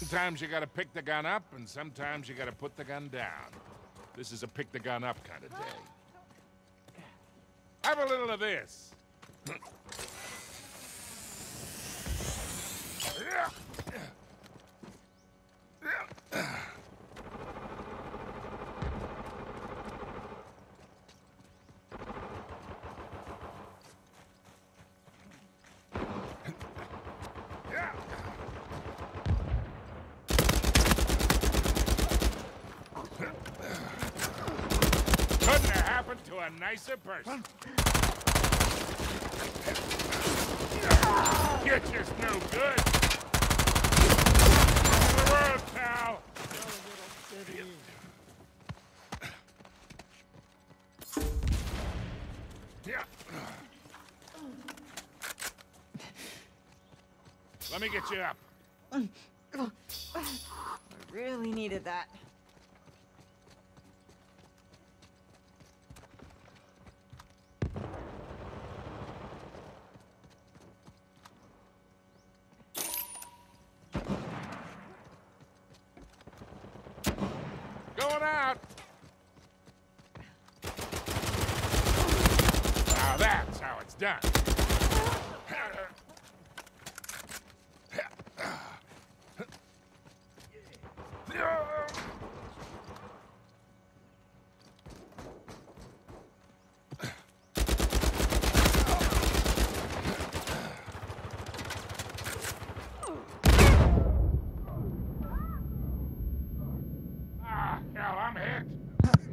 Sometimes you gotta pick the gun up, and sometimes you gotta put the gun down. This is a pick the gun up kind of day. Have a little of this. Couldn't have happened to a nicer person. You're just no good. the world, pal. Yeah. Let me get you up. I really needed that. Going out. Now that's how it's done.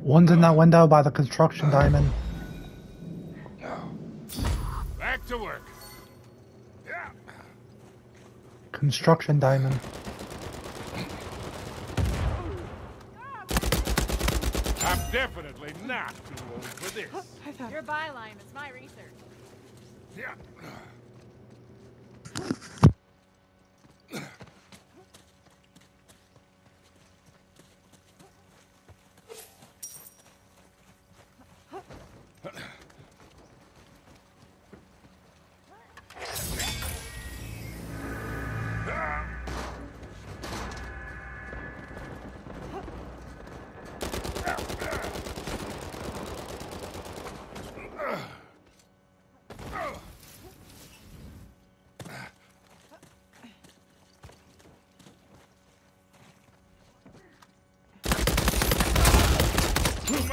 One's in that window by the construction diamond. Back to work. Yeah. Construction diamond. I'm definitely not too old for this. Your byline is my research. Yeah.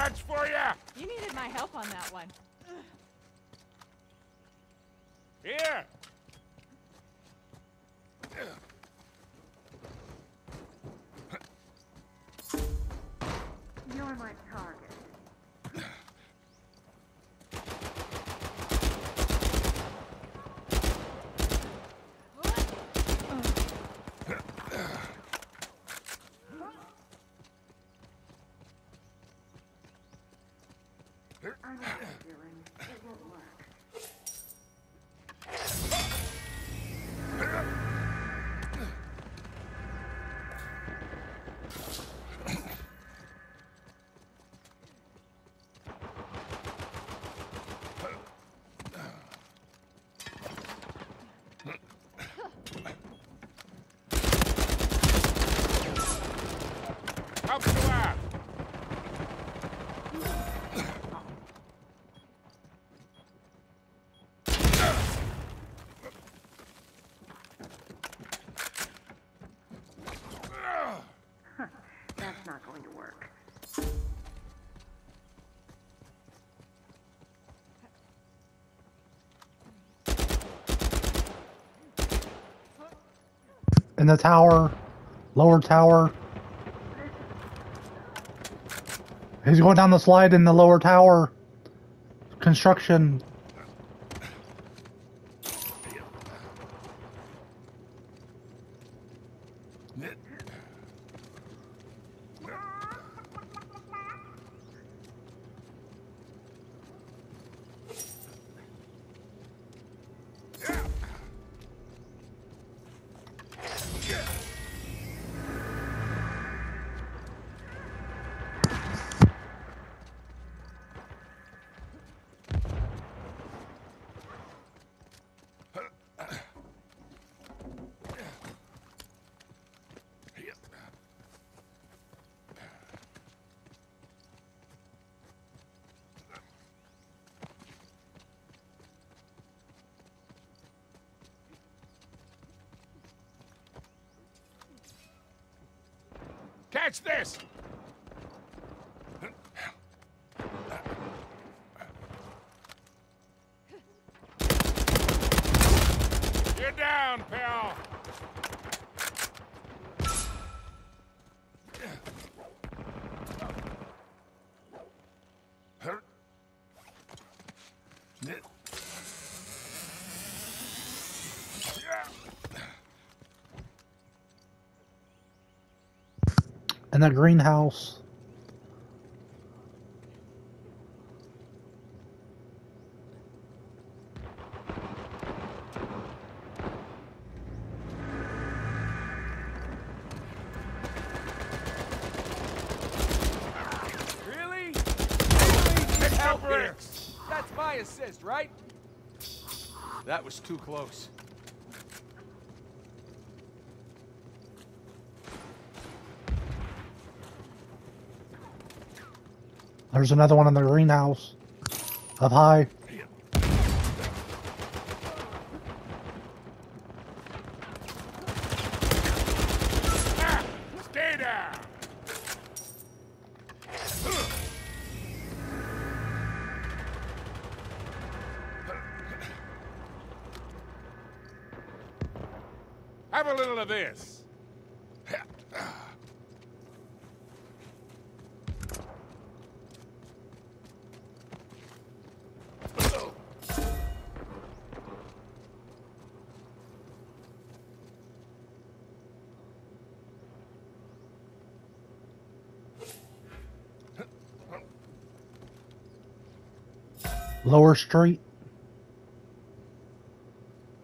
Too for ya? You needed my help on that one. Here. You're my target. I know what you're doing. It won't work. Help you out. Not going to work. In the tower. Lower tower. He's going down the slide in the lower tower. Construction. Catch this! You're down, pal! In the greenhouse. Really? Pick up That's my assist, right? That was too close. There's another one in the greenhouse. Up high. Have a little of this. Lower street.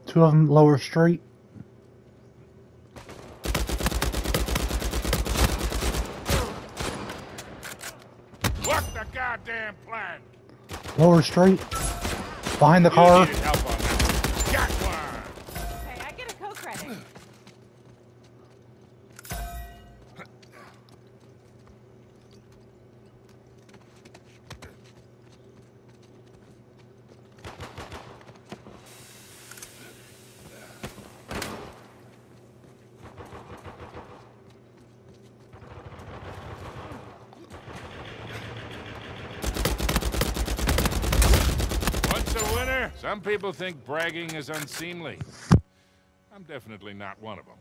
Two of them lower street. What the goddamn plan? Lower street. Behind the You car. needed help on that. Got one! Hey, I get a co-credit. Once a winner, some people think bragging is unseemly. I'm definitely not one of them.